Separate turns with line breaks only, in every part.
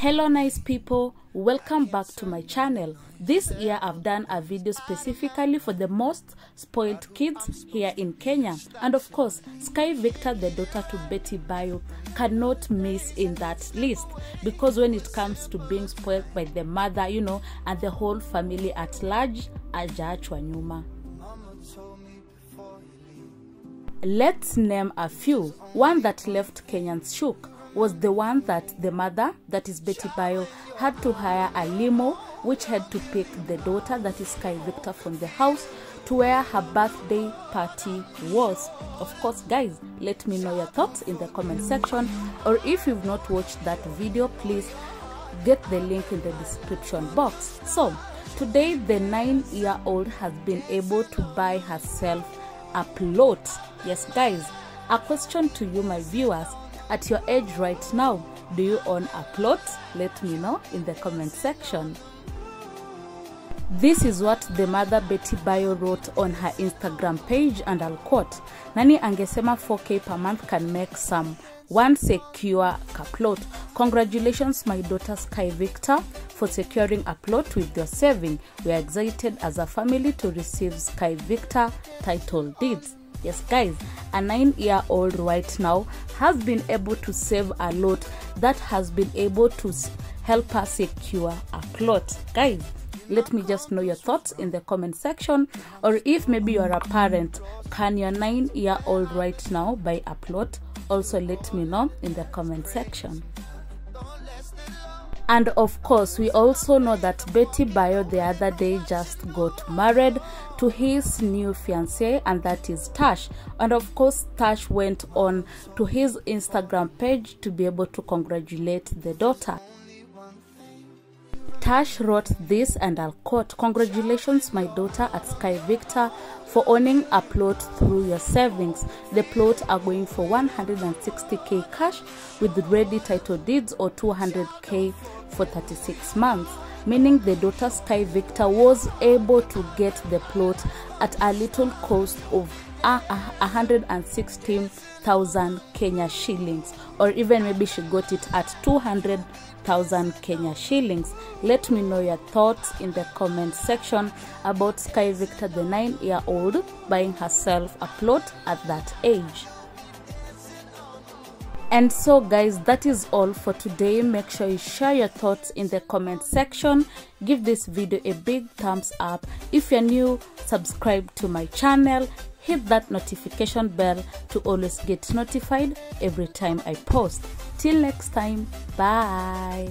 hello nice people. Welcome back to my channel. This year i've done a video specifically for the most spoiled kids here in kenya. And of course sky victor the daughter to betty bayo cannot miss in that list. Because when it comes to being spoiled by the mother you know and the whole family at large ajaachwa nyuma let's name a few. One that left kenyans shook was the one that the mother, that is Betty Bayo, had to hire a limo which had to pick the daughter, that is Sky Victor, from the house to where her birthday party was. Of course, guys, let me know your thoughts in the comment section. Or if you've not watched that video, please get the link in the description box. So, today the nine year old has been able to buy herself a plot. Yes, guys, a question to you, my viewers at your age right now, do you own a plot? Let me know in the comment section. This is what the mother Betty Bayo wrote on her Instagram page and I'll quote, Nani angesema 4k per month can make some one secure ka plot. Congratulations my daughter Sky Victor for securing a plot with your saving. We are excited as a family to receive Sky Victor title deeds. Yes, guys, a nine year old right now has been able to save a lot that has been able to help her secure a plot. Guys, let me just know your thoughts in the comment section. Or if maybe you're a parent, can your nine year old right now buy a plot? Also, let me know in the comment section. And of course, we also know that Betty Bayo the other day just got married to his new fiancé, and that is Tash. And of course, Tash went on to his Instagram page to be able to congratulate the daughter. Tash wrote this, and I'll quote Congratulations, my daughter at Sky Victor, for owning a plot through your savings. The plot are going for 160k cash with ready title deeds or 200k for 36 months, meaning the daughter Sky Victor was able to get the plot at a little cost of uh, 116,000 Kenya shillings, or even maybe she got it at 200,000 Kenya shillings. Let me know your thoughts in the comment section about Sky Victor, the nine year old, buying herself a plot at that age. And so, guys, that is all for today. Make sure you share your thoughts in the comment section. Give this video a big thumbs up. If you're new, subscribe to my channel. Hit that notification bell to always get notified every time I post. Till next time, bye.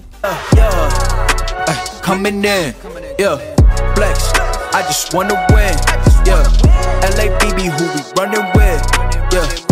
yeah. Coming in, yeah. Flex, I just wanna win, yeah. Who we running with?